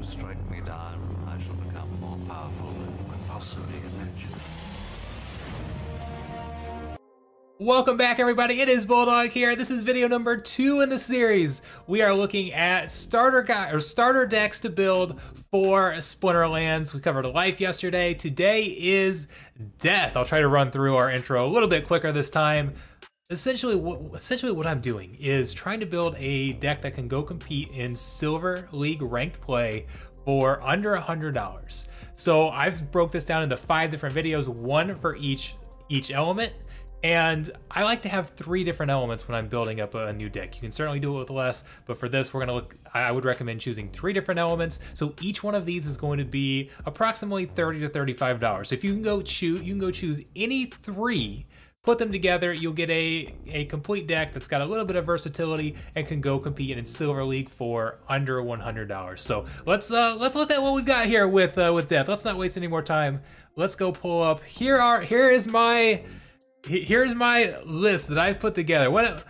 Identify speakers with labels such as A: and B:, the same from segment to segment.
A: you strike me down, I shall become more powerful than you could possibly imagine.
B: Welcome back everybody, it is Bulldog here. This is video number two in the series. We are looking at starter guide or starter decks to build for Splinterlands. We covered life yesterday. Today is death. I'll try to run through our intro a little bit quicker this time. Essentially, essentially what I'm doing is trying to build a deck that can go compete in Silver League ranked play for under a $100. So I've broke this down into five different videos, one for each each element. And I like to have three different elements when I'm building up a new deck. You can certainly do it with less, but for this, we're gonna look, I would recommend choosing three different elements. So each one of these is going to be approximately 30 to $35. So if you can go choose, you can go choose any three put them together, you'll get a, a complete deck that's got a little bit of versatility and can go compete in Silver League for under $100. So let's uh, let's look at what we've got here with uh, with Death. Let's not waste any more time. Let's go pull up. Here are here is my here's my list that I've put together. What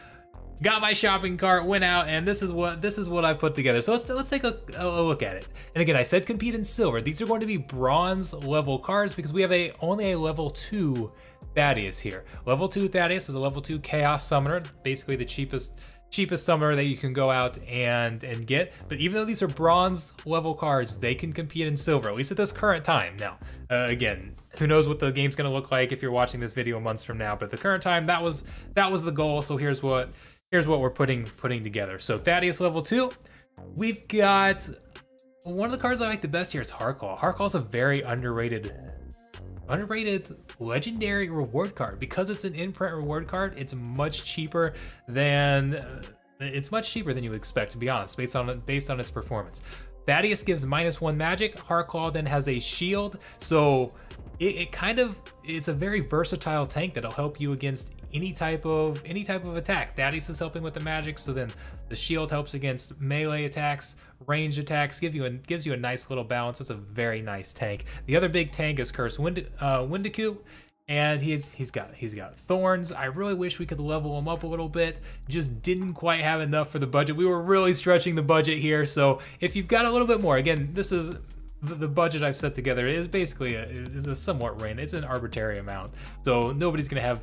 B: got my shopping cart, went out, and this is what this is what I've put together. So let's let's take a, a, look at it. And again, I said compete in silver. These are going to be bronze level cards because we have a only a level two Thaddeus here. Level two Thaddeus is a level two Chaos Summoner, basically the cheapest cheapest summoner that you can go out and and get. But even though these are bronze level cards, they can compete in silver, at least at this current time. Now, uh, again, who knows what the game's gonna look like if you're watching this video months from now. But at the current time, that was that was the goal. So here's what here's what we're putting putting together. So Thaddeus level two, we've got one of the cards I like the best here is Harklaw. Harklaw's a very underrated underrated legendary reward card. Because it's an imprint reward card, it's much cheaper than uh, it's much cheaper than you would expect, to be honest, based on based on its performance. Thaddeus gives minus one magic. Harklaw then has a shield, so it, it, kind of it's a very versatile tank that'll help you against any type of any type of attack. Thaddeus is helping with the magic, so then the shield helps against melee attacks, range attacks, give you a, gives you a nice little balance. It's a very nice tank. The other big tank is Curse Wind, uh, Wendigo, and he's he's got he's got thorns. I really wish we could level him up a little bit. Just didn't quite have enough for the budget. We were really stretching the budget here. So if you've got a little bit more, again, this is the, budget I've set together is basically a, is a somewhat random. It's an arbitrary amount, so nobody's gonna have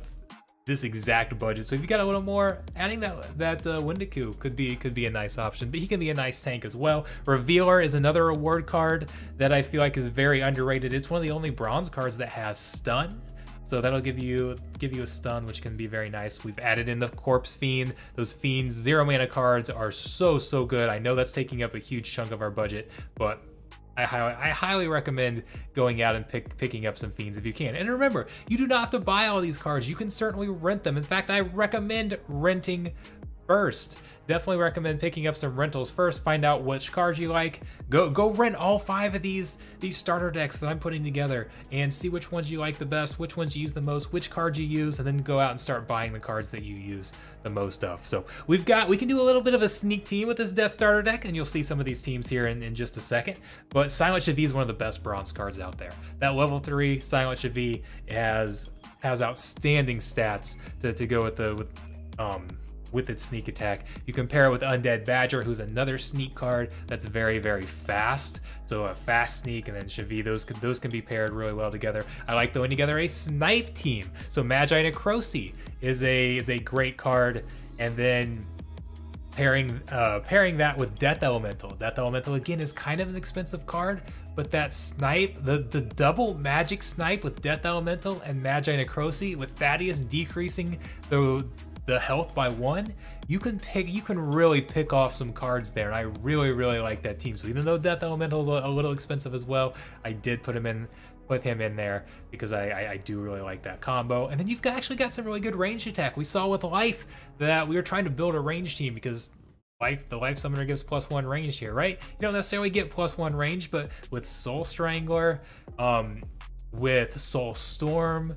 B: this exact budget. So if you got a little more, adding that that uh, Wendigo could be could be a nice option. But he can be a nice tank as well. Revealer is another reward card that I feel like is very underrated. It's one of the only bronze cards that has stun. So that'll give you give you a stun, which can be very nice. We've added in the Corpse Fiend. Those Fiends zero mana cards are so so good. I know that's taking up a huge chunk of our budget, but I highly, I highly recommend going out and pick, picking up some fiends if you can. And remember, you do not have to buy all these cards. You can certainly rent them. In fact, I recommend renting first. Definitely recommend picking up some rentals first. Find out which cards you like. Go go rent all five of these these starter decks that I'm putting together and see which ones you like the best, which ones you use the most, which cards you use, and then go out and start buying the cards that you use the most of. So we've got we can do a little bit of a sneak team with this Death Starter deck, and you'll see some of these teams here in, in just a second. But Silent Shavi is one of the best bronze cards out there. That level three Silent Shavi has has outstanding stats to, to go with the with um with its sneak attack. You compare it with Undead Badger, who's another sneak card that's very, very fast. So a fast sneak and then Shavi, those can, those can be paired really well together. I like throwing together a snipe team. So Magi Necrosi is a is a great card, and then pairing uh, pairing that with Death Elemental. Death Elemental again is kind of an expensive card, but that snipe, the the double magic snipe with Death Elemental and Magi Necrosi with Thaddeus decreasing the the health by one, you can pick you can really pick off some cards there. And I really, really like that team. So even though Death Elemental is a little expensive as well, I did put him in put him in there because I, I, I, do really like that combo. And then you've actually got some really good range attack. We saw with Life that we were trying to build a range team because Life, the Life Summoner gives plus one range here, right? You don't necessarily get plus one range, but with Soul Strangler, um, with Soul Storm,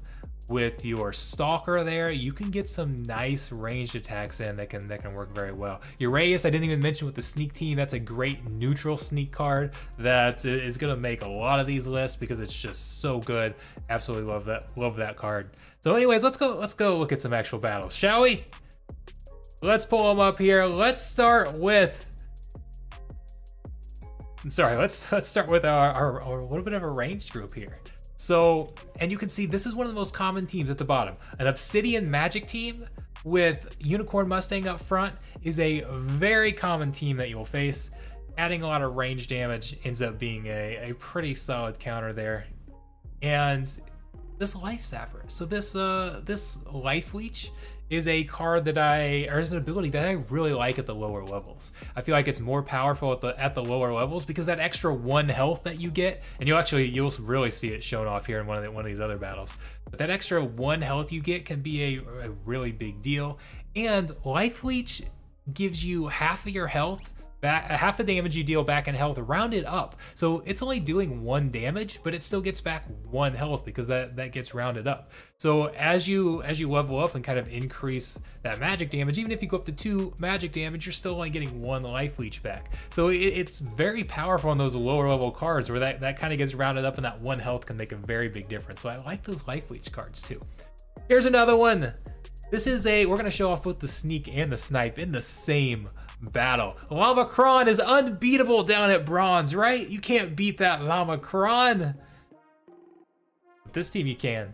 B: with your stalker there, you can get some nice ranged attacks in that can that can work very well. Uraeus, I didn't even mention with the sneak team. That's a great neutral sneak card that is to make a lot of these lists because it's just so good. Absolutely love that love that card. So, anyways, let's go let's go look at some actual battles, shall we? Let's pull them up here. Let's start with sorry, let's let's start with our, our, our little bit of a ranged group here. So, and you can see this is one of the most common teams at the bottom. An Obsidian Magic team with Unicorn Mustang up front is a very common team that you'll face. Adding a lot of range damage ends up being a, a pretty solid counter there. And this Life Sapper. So this uh this Life Leech is a card that I, or is an ability that I really like at the lower levels. I feel like it's more powerful at the at the lower levels because that extra one health that you get, and you'll actually you'll really see it shown off here in one of the, one of these other battles. But that extra one health you get can be a, a really big deal. And Life Leech gives you half of your health back half the damage you deal back in health rounded up. So it's only doing one damage but it still gets back one health because that that gets rounded up. So as you as you level up and kind of increase that magic damage even if you go up to two magic damage you're still only getting one life leech back. So it, it's very powerful on those lower level cards where that that kind of gets rounded up and that one health can make a very big difference. So i like those life leech cards too. Here's another one. This is a we're going to show off both the sneak and the snipe in the same battle. Lamacron is unbeatable down at bronze, right? You can't beat that Lamacron. This team you can.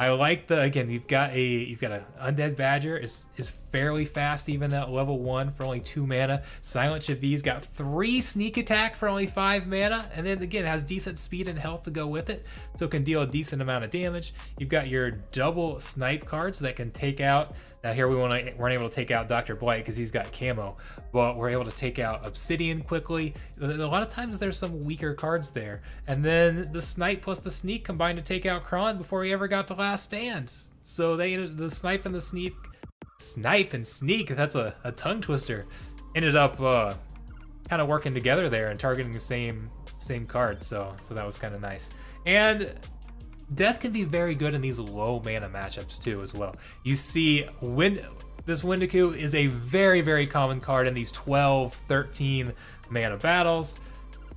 B: I like the again. You've got a you've got an undead badger is is fairly fast even at level one for only two mana. Silent Shavi's got three sneak attack for only five mana, and then again has decent speed and health to go with it, so it can deal a decent amount of damage. You've got your double snipe cards that can take out. Now here we want to weren't able to take out Dr. Blight because he's got camo, but we're able to take out Obsidian quickly. A lot of times there's some weaker cards there, and then the snipe plus the sneak combined to take out Kron before he ever got to last stand. So they the snipe and the sneak, snipe and sneak. That's a, a tongue twister. Ended up uh, kind of working together there and targeting the same same card. So so that was kind of nice. And Death can be very good in these low mana matchups too, as well. You see, this Windeku is a very, very common card in these 12, 13 mana battles.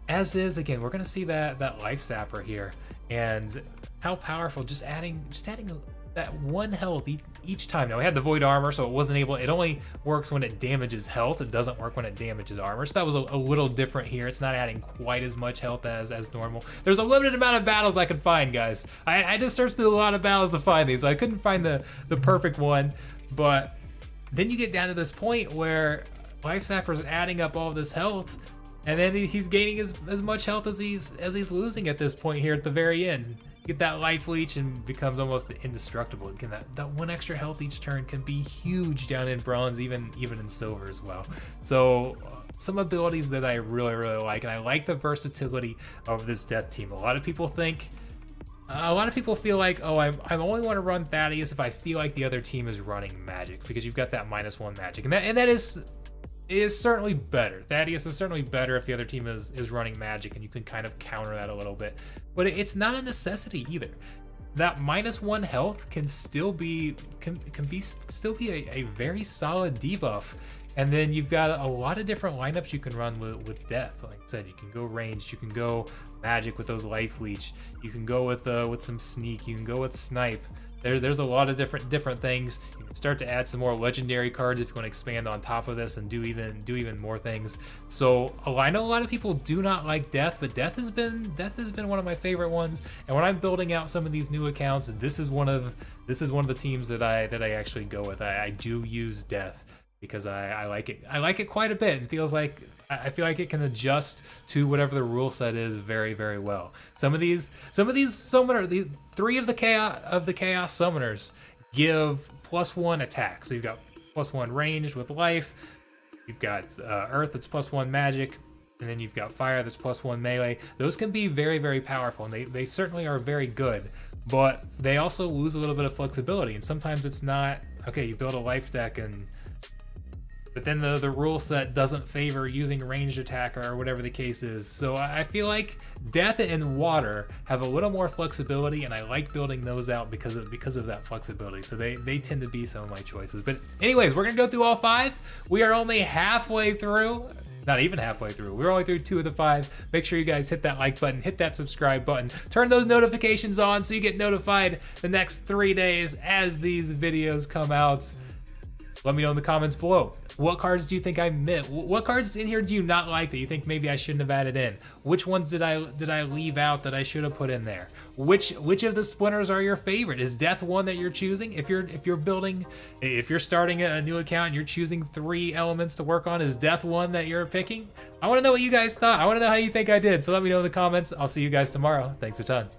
B: As is, again, we're gonna see that that Life Sapper here, and how powerful. Just adding, just adding that one health each time. Now we had the void armor, so it wasn't able. It only works when it damages health. It doesn't work when it damages armor. So that was a, a, little different here. It's not adding quite as much health as as normal. There's a limited amount of battles I could find, guys. I, I just searched through a lot of battles to find these. So I couldn't find the the perfect one, but then you get down to this point where Life Sapper's adding up all this health. And then he's gaining as, as much health as he's as he's losing at this point here at the very end get that life leech and becomes almost indestructible. Again, that, that one extra health each turn can be huge down in bronze, even even in silver as well. So uh, some abilities that I really really like, and I like the versatility of this death team. A lot of people think. A lot of people feel like, oh, I, I only want to run Thaddeus if I feel like the other team is running magic because you've got that minus one magic, and that and that is is certainly better. Thaddeus is certainly better if the other team is is running magic, and you can kind of counter that a little bit. But it's not a necessity either. That minus one health can still be can can be still be a, a very solid debuff. And then you've got a lot of different lineups you can run with, with death. Like I said, you can go ranged, you can go magic with those life leech, you can go with uh, with some sneak, you can go with snipe. There, there's a lot of different different things. You can start to add some more legendary cards if you want to expand on top of this and do even do even more things. So I know a lot of people do not like Death, but Death has been Death has been one of my favorite ones. And when I'm building out some of these new accounts, this is one of this is one of the teams that I that I actually go with. I, I do use Death because I, I like it. I like it quite a bit. It feels like I feel like it can adjust to whatever the rule set is very, very well. Some of these, some of these summoner, these three of the chaos of the chaos summoners give plus one attack. So you've got plus one ranged with life. You've got uh, earth that's plus one magic, and then you've got fire that's plus one melee. Those can be very, very powerful, and they, they certainly are very good. But they also lose a little bit of flexibility, and sometimes it's not okay. You build a life deck and but then the, the rule set doesn't favor using ranged attack or whatever the case is. So I feel like Death and Water have a little more flexibility, and I like building those out because of because of that flexibility. So they, they tend to be some of my choices. But anyways, we're gonna go through all five. We are only halfway through. Not even halfway through. We're only through two of the five. Make sure you guys hit that like button, hit that subscribe button, turn those notifications on so you get notified the next three days as these videos come out. Let me know in the comments below. What cards do you think I missed? What cards in here do you not like that you think maybe I shouldn't have added in? Which ones did I did I leave out that I should have put in there? Which which of the splinters are your favorite? Is death one that you're choosing? If you're if you're building if you're starting a new account and you're choosing three elements to work on, is death one that you're picking? I want to know what you guys thought. I want to know how you think I did. So let me know in the comments. I'll see you guys tomorrow. Thanks a ton.